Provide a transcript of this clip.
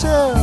after